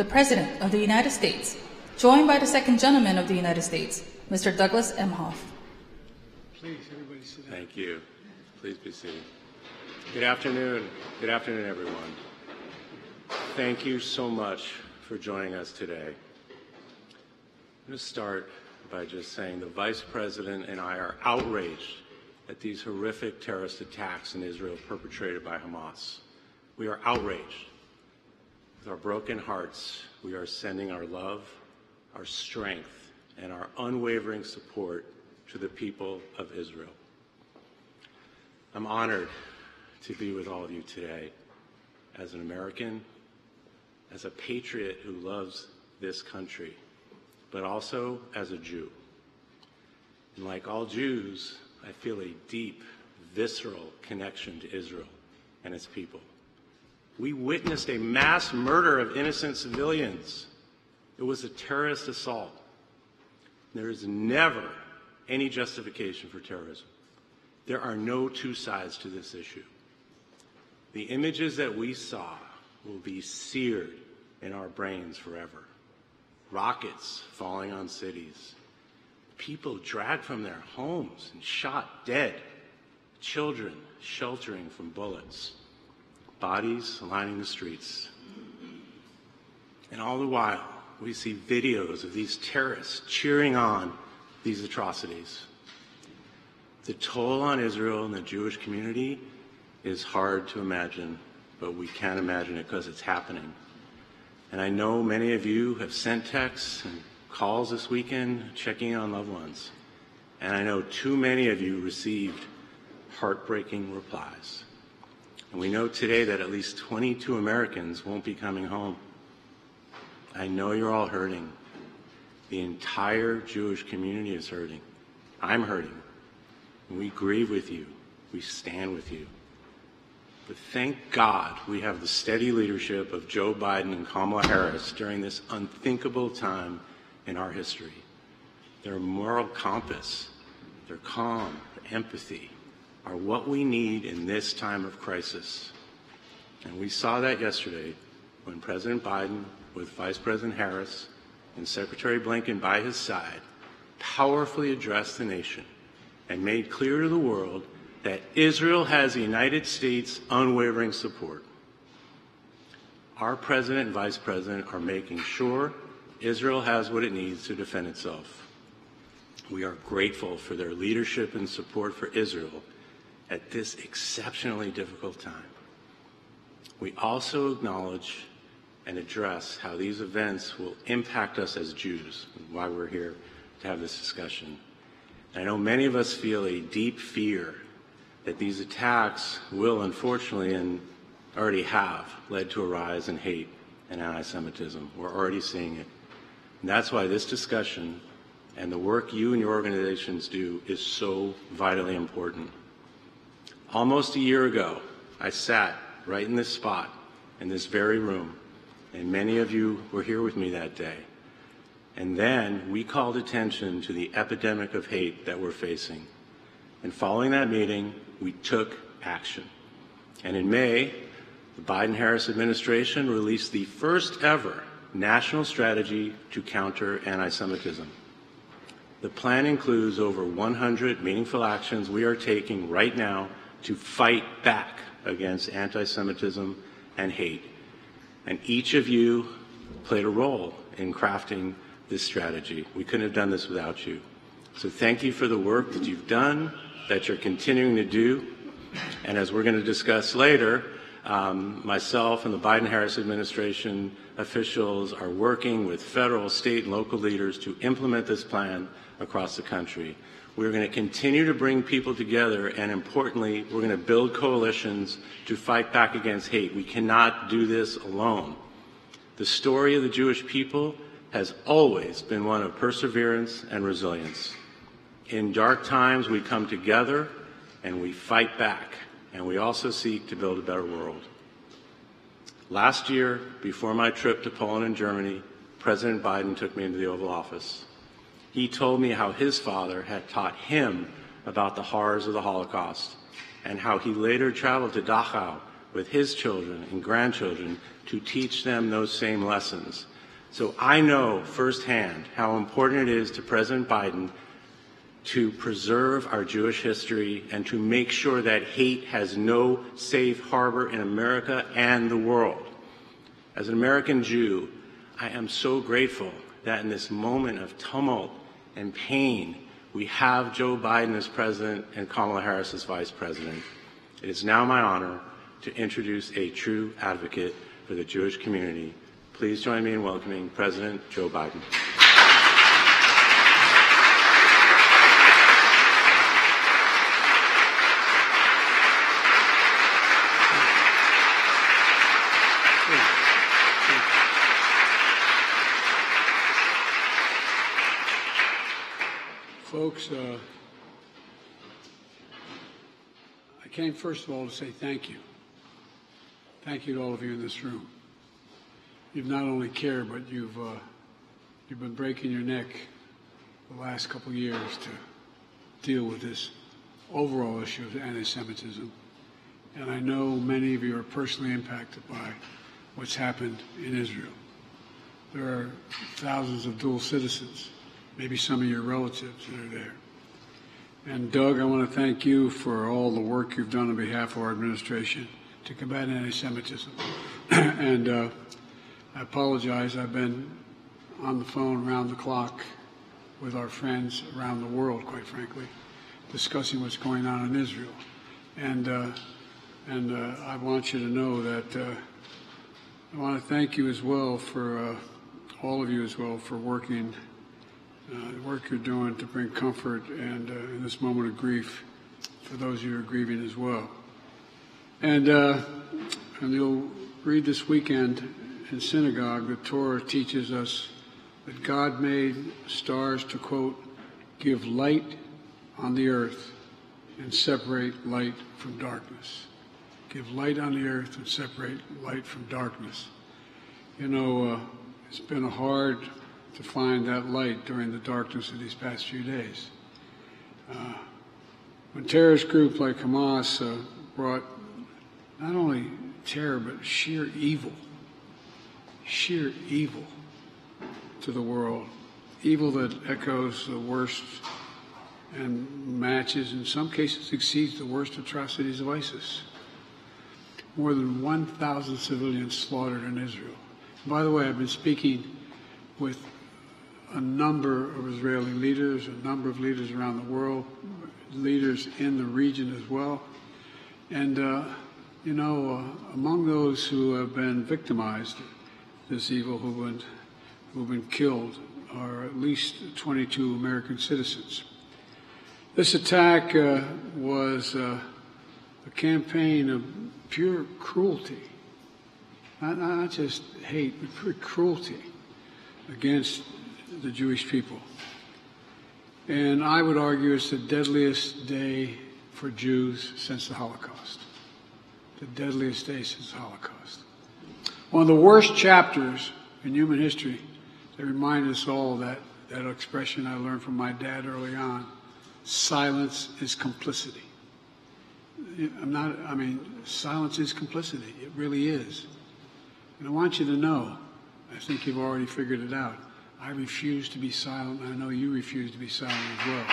the President of the United States, joined by the Second Gentleman of the United States, Mr. Douglas Emhoff. Please, everybody sit down. Thank you. Please be seated. Good afternoon. Good afternoon, everyone. Thank you so much for joining us today. I'm going to start by just saying the Vice President and I are outraged at these horrific terrorist attacks in Israel perpetrated by Hamas. We are outraged. With our broken hearts, we are sending our love, our strength, and our unwavering support to the people of Israel. I'm honored to be with all of you today as an American, as a patriot who loves this country, but also as a Jew. And like all Jews, I feel a deep, visceral connection to Israel and its people. We witnessed a mass murder of innocent civilians. It was a terrorist assault. There is never any justification for terrorism. There are no two sides to this issue. The images that we saw will be seared in our brains forever. Rockets falling on cities, people dragged from their homes and shot dead, children sheltering from bullets, bodies lining the streets. And all the while, we see videos of these terrorists cheering on these atrocities. The toll on Israel and the Jewish community is hard to imagine, but we can't imagine it because it's happening. And I know many of you have sent texts and calls this weekend checking on loved ones. And I know too many of you received heartbreaking replies. And we know today that at least 22 Americans won't be coming home. I know you're all hurting. The entire Jewish community is hurting. I'm hurting. We grieve with you. We stand with you. But thank God we have the steady leadership of Joe Biden and Kamala Harris during this unthinkable time in our history. Their moral compass, their calm, their empathy are what we need in this time of crisis. And we saw that yesterday when President Biden, with Vice President Harris and Secretary Blinken by his side, powerfully addressed the nation and made clear to the world that Israel has the United States' unwavering support. Our president and vice president are making sure Israel has what it needs to defend itself. We are grateful for their leadership and support for Israel at this exceptionally difficult time. We also acknowledge and address how these events will impact us as Jews, why we're here to have this discussion. I know many of us feel a deep fear that these attacks will, unfortunately, and already have, led to a rise in hate and anti Semitism. We're already seeing it. And that's why this discussion and the work you and your organizations do is so vitally important. Almost a year ago, I sat right in this spot, in this very room, and many of you were here with me that day. And then we called attention to the epidemic of hate that we're facing. And following that meeting, we took action. And in May, the Biden Harris administration released the first ever national strategy to counter anti Semitism. The plan includes over 100 meaningful actions we are taking right now to fight back against anti Semitism and hate. And each of you played a role in crafting this strategy. We couldn't have done this without you. So thank you for the work that you've done, that you're continuing to do. And as we're going to discuss later, um, myself and the Biden Harris administration officials are working with federal, state, and local leaders to implement this plan across the country. We're going to continue to bring people together, and importantly, we're going to build coalitions to fight back against hate. We cannot do this alone. The story of the Jewish people has always been one of perseverance and resilience. In dark times, we come together and we fight back, and we also seek to build a better world. Last year, before my trip to Poland and Germany, President Biden took me into the Oval Office. He told me how his father had taught him about the horrors of the Holocaust and how he later traveled to Dachau, with his children and grandchildren to teach them those same lessons. So I know firsthand how important it is to President Biden to preserve our Jewish history and to make sure that hate has no safe harbor in America and the world. As an American Jew, I am so grateful that in this moment of tumult and pain, we have Joe Biden as president and Kamala Harris as vice president. It is now my honor to introduce a true advocate for the Jewish community. Please join me in welcoming President Joe Biden. Folks, uh, I came first of all to say thank you. Thank you to all of you in this room. You've not only cared, but you've uh, you've been breaking your neck the last couple years to deal with this overall issue of anti-Semitism. And I know many of you are personally impacted by what's happened in Israel. There are thousands of dual citizens maybe some of your relatives that are there. And Doug, I want to thank you for all the work you've done on behalf of our administration to combat anti-Semitism. and uh, I apologize. I've been on the phone around the clock with our friends around the world, quite frankly, discussing what's going on in Israel. And uh, and uh, I want you to know that uh, I want to thank you as well for uh, all of you as well for working the work you're doing to bring comfort and uh, in this moment of grief for those who are grieving as well. And, uh, and you'll read this weekend in synagogue, the Torah teaches us that God made stars to, quote, give light on the earth and separate light from darkness. Give light on the earth and separate light from darkness. You know, uh, it's been a hard to find that light during the darkness of these past few days. Uh, when terrorist groups like Hamas uh, brought not only terror but sheer evil, sheer evil to the world, evil that echoes the worst and matches, in some cases, exceeds the worst atrocities of ISIS. More than 1,000 civilians slaughtered in Israel. by the way, I've been speaking with a number of Israeli leaders, a number of leaders around the world, leaders in the region as well. And, uh, you know, uh, among those who have been victimized, this evil, who've been, who've been killed, are at least 22 American citizens. This attack uh, was uh, a campaign of pure cruelty, not, not just hate, but pure cruelty against the Jewish people. And I would argue it's the deadliest day for Jews since the Holocaust. The deadliest day since the Holocaust. One of the worst chapters in human history that remind us all that, that expression I learned from my dad early on silence is complicity. I'm not, I mean, silence is complicity. It really is. And I want you to know, I think you've already figured it out. I refuse to be silent. And I know you refuse to be silent as well.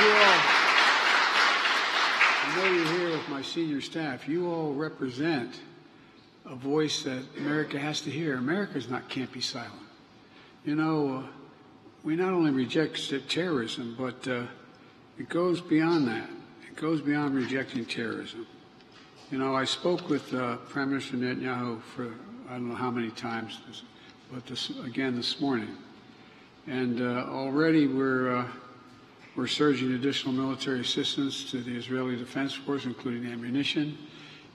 You all, I know you're here with my senior staff. You all represent a voice that America has to hear. America's not can't be silent. You know, uh, we not only reject terrorism, but uh, it goes beyond that. Goes beyond rejecting terrorism. You know, I spoke with uh, Prime Minister Netanyahu for I don't know how many times, but this, again this morning, and uh, already we're uh, we're surging additional military assistance to the Israeli Defense Force, including ammunition,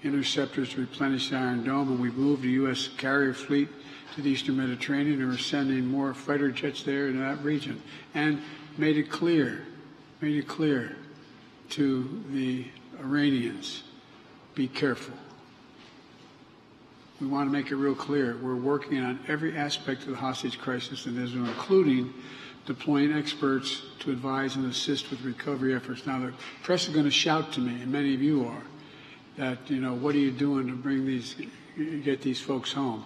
interceptors to replenish the Iron Dome, and we've moved the U.S. carrier fleet to the Eastern Mediterranean, and we're sending more fighter jets there in that region, and made it clear, made it clear to the Iranians, be careful. We want to make it real clear. We're working on every aspect of the hostage crisis in Israel, including deploying experts to advise and assist with recovery efforts. Now, the press is going to shout to me, and many of you are, that, you know, what are you doing to bring these, get these folks home?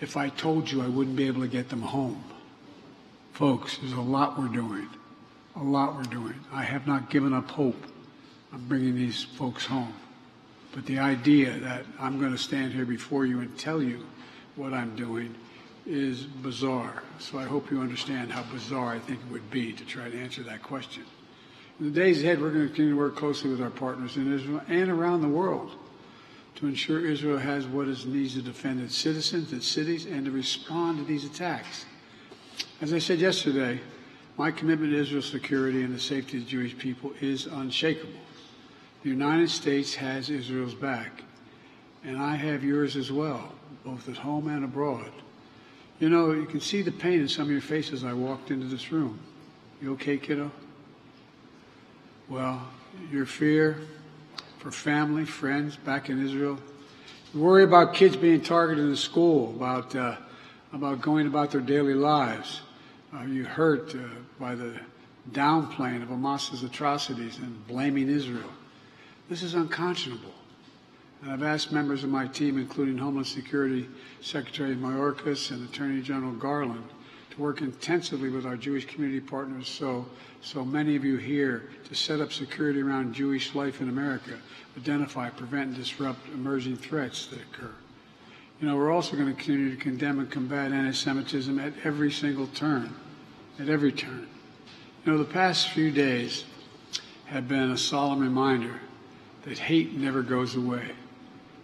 If I told you, I wouldn't be able to get them home. Folks, there's a lot we're doing. A lot we're doing. I have not given up hope on bringing these folks home. But the idea that I'm going to stand here before you and tell you what I'm doing is bizarre. So I hope you understand how bizarre I think it would be to try to answer that question. In the days ahead, we're going to continue to work closely with our partners in Israel and around the world to ensure Israel has what it needs to defend its citizens, its cities, and to respond to these attacks. As I said yesterday, my commitment to Israel's security and the safety of the Jewish people is unshakable. The United States has Israel's back, and I have yours as well, both at home and abroad. You know, you can see the pain in some of your faces I walked into this room. You okay, kiddo? Well, your fear for family, friends back in Israel. You worry about kids being targeted in school, about, uh, about going about their daily lives. Uh, you hurt uh, by the downplaying of Hamas's atrocities and blaming Israel. This is unconscionable. And I've asked members of my team, including Homeland Security Secretary Mayorkas and Attorney General Garland, to work intensively with our Jewish community partners so, so many of you here to set up security around Jewish life in America, identify, prevent, and disrupt emerging threats that occur. You know, we're also going to continue to condemn and combat anti-Semitism at every single turn, at every turn. You know, the past few days have been a solemn reminder that hate never goes away.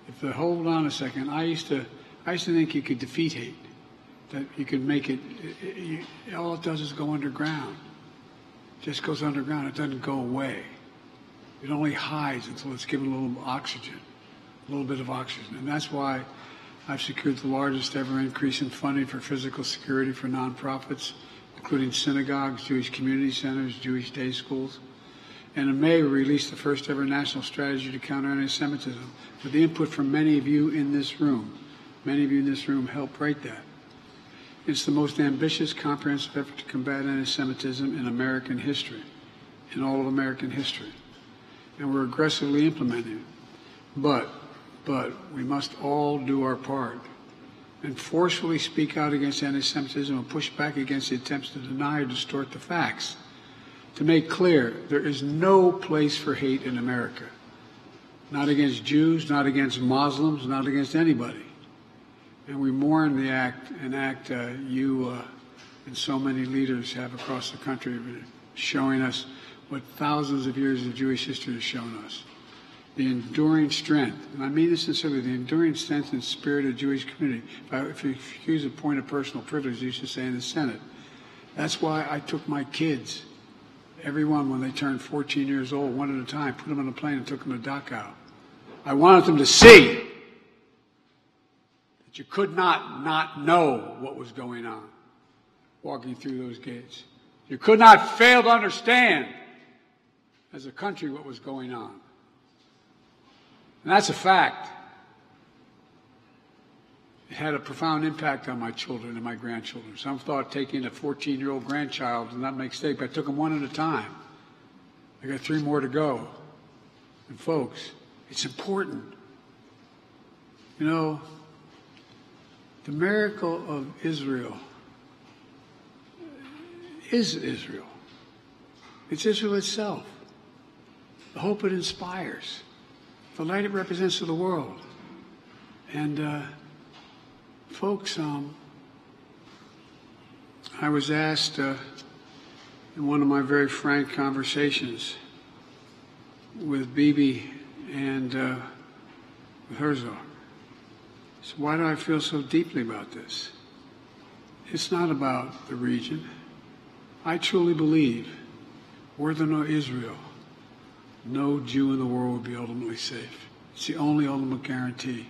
If the hold on a second, I used to, I used to think you could defeat hate, that you could make it, it, it all it does is go underground. It just goes underground. It doesn't go away. It only hides until it's given a little oxygen, a little bit of oxygen. And that's why I've secured the largest ever increase in funding for physical security for nonprofits, including synagogues, Jewish community centers, Jewish day schools. And in May, we released the first ever national strategy to counter anti-Semitism with the input from many of you in this room. Many of you in this room helped write that. It's the most ambitious, comprehensive effort to combat anti-Semitism in American history, in all of American history. And we're aggressively implementing it. But but we must all do our part and forcefully speak out against anti Semitism and push back against the attempts to deny or distort the facts. To make clear, there is no place for hate in America. Not against Jews, not against Muslims, not against anybody. And we mourn the act, an act uh, you uh, and so many leaders have across the country, showing us what thousands of years of Jewish history has shown us the enduring strength, and I mean this sincerely, the enduring strength and spirit of the Jewish community. If, I, if you excuse a point of personal privilege, you should say in the Senate. That's why I took my kids, everyone when they turned 14 years old, one at a time, put them on a plane and took them to Dachau. I wanted them to see that you could not not know what was going on walking through those gates. You could not fail to understand as a country what was going on. And that's a fact. It had a profound impact on my children and my grandchildren. Some thought taking a 14 year old grandchild was not a mistake, but I took them one at a time. I got three more to go. And folks, it's important. You know, the miracle of Israel is Israel. It's Israel itself. The hope it inspires the light it represents to the world. And uh, folks, um, I was asked uh, in one of my very frank conversations with Bibi and uh, with Herzog. So why do I feel so deeply about this? It's not about the region. I truly believe we're the no Israel, no Jew in the world will be ultimately safe. It's the only ultimate guarantee.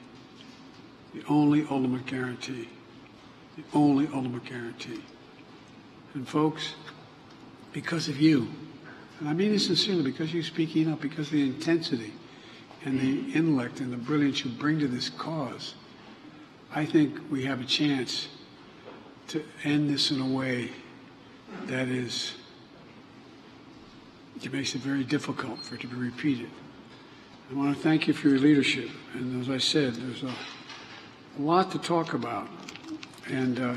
The only ultimate guarantee. The only ultimate guarantee. And folks, because of you, and I mean this sincerely, because you speaking up, because of the intensity and the intellect and the brilliance you bring to this cause, I think we have a chance to end this in a way that is, it makes it very difficult for it to be repeated. I want to thank you for your leadership. And as I said, there's a, a lot to talk about. And, uh,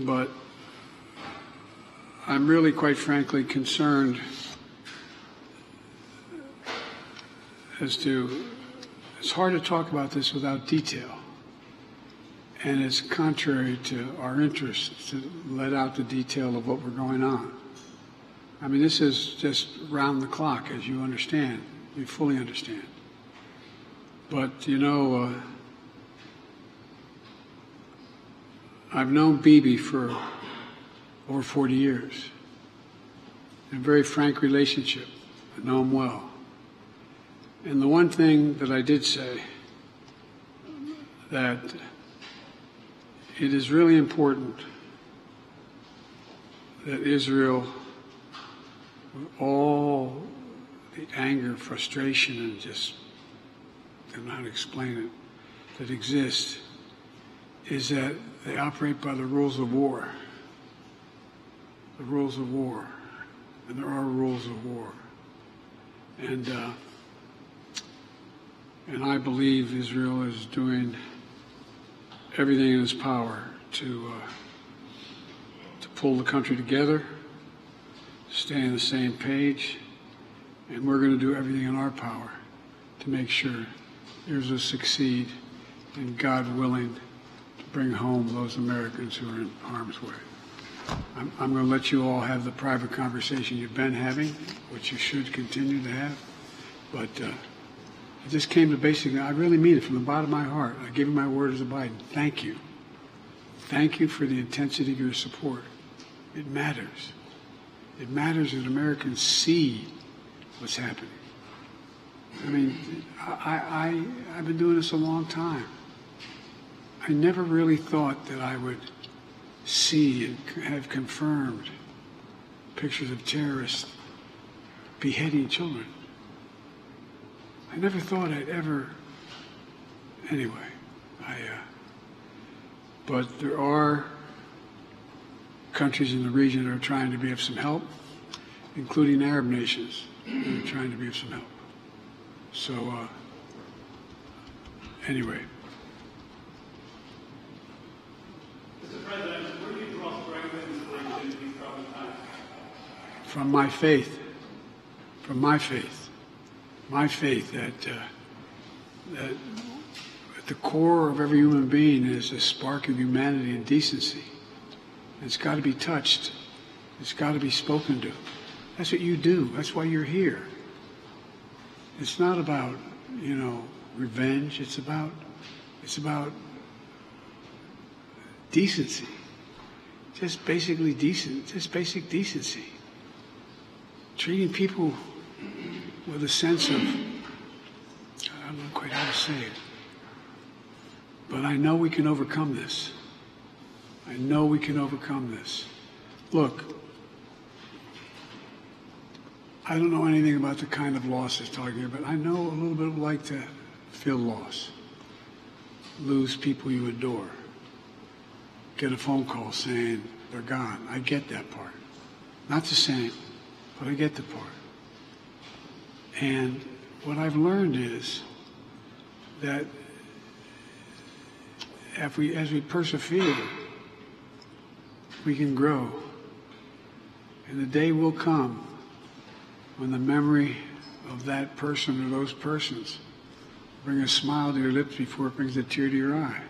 but I'm really, quite frankly, concerned as to, it's hard to talk about this without detail. And it's contrary to our interests to let out the detail of what we're going on. I mean, this is just round the clock, as you understand. You fully understand. But, you know, uh, I've known Bibi for over 40 years. A very frank relationship. I know him well. And the one thing that I did say that it is really important that Israel, all the anger, frustration, and just to explain it, that exists, is that they operate by the rules of war. The rules of war. And there are rules of war. And, uh, and I believe Israel is doing everything in its power to, uh, to pull the country together, stay on the same page, and we're going to do everything in our power to make sure Israel succeed and God willing to bring home those Americans who are in harm's way. I'm, I'm going to let you all have the private conversation you've been having, which you should continue to have. But uh, it just came to basically, I really mean it from the bottom of my heart. I give you my word as a Biden. Thank you. Thank you for the intensity of your support. It matters. It matters that Americans see what's happening. I mean, I, I, I've been doing this a long time. I never really thought that I would see and have confirmed pictures of terrorists beheading children. I never thought I'd ever. Anyway, I. Uh, but there are countries in the region are trying to be of some help, including Arab nations that are trying to be of some help. So, uh, anyway. Mr. President, where do you draw strength and inspiration in troubled times? From my faith. From my faith. My faith that, uh, that at the core of every human being is a spark of humanity and decency. It's got to be touched. It's got to be spoken to. That's what you do. That's why you're here. It's not about, you know, revenge. It's about, it's about decency. Just basically decent, just basic decency. Treating people with a sense of, I don't know quite how to say it, but I know we can overcome this. I know we can overcome this. Look, I don't know anything about the kind of loss it's talking about, but I know a little bit of like to feel loss, lose people you adore, get a phone call saying they're gone. I get that part. Not the same, but I get the part. And what I've learned is that if we, as we persevere, we can grow. And the day will come when the memory of that person or those persons bring a smile to your lips before it brings a tear to your eye.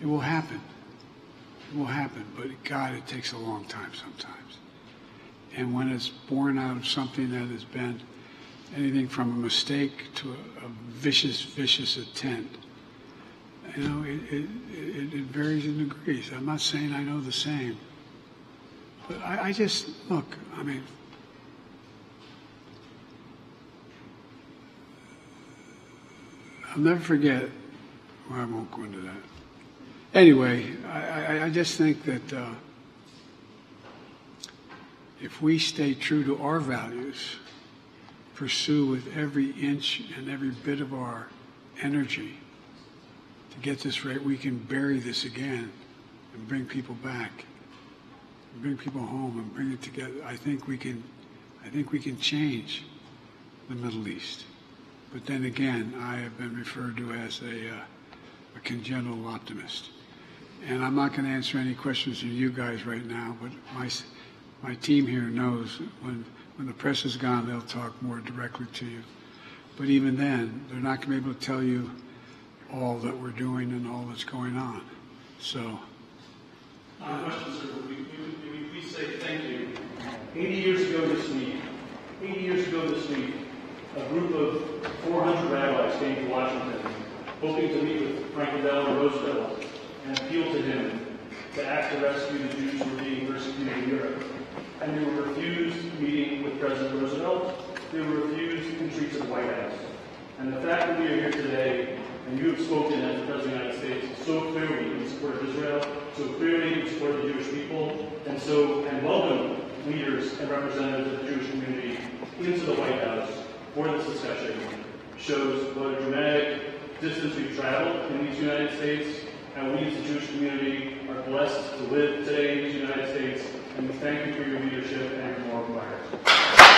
It will happen. It will happen. But God, it takes a long time sometimes. And when it's born out of something that has been anything from a mistake to a, a vicious, vicious intent, you know, it, it, it, it, varies in degrees. I'm not saying I know the same. But I, I just, look, I mean, I'll never forget, well, I won't go into that. Anyway, I, I, I just think that uh, if we stay true to our values, pursue with every inch and every bit of our energy to get this right, we can bury this again and bring people back. bring people home and bring it together. I think we can, I think we can change the Middle East. But then again, I have been referred to as a, uh, a congenital optimist. And I'm not going to answer any questions from you guys right now, but my, my team here knows when, when the press is gone, they'll talk more directly to you. But even then, they're not going to be able to tell you all that we're doing and all that's going on. So, uh, My question, sir, would would we please say thank you? 80 years ago this week, 80 years ago this week, a group of 400 rabbis came to Washington, hoping to meet with Franklin Delano Roosevelt and appeal to him to act to rescue the Jews who were being persecuted in Europe. And they were refused meeting with President Roosevelt. They were refused entry to the White House. And the fact that we are here today, and you have spoken as the President of the United States so clearly in support of Israel, so clearly in support of the Jewish people, and so and welcome leaders and representatives of the Jewish community into the White House for this discussion, shows what a dramatic distance we've traveled in these United States, and we as the Jewish community are blessed to live today in these United States, and we thank you for your leadership and your moral.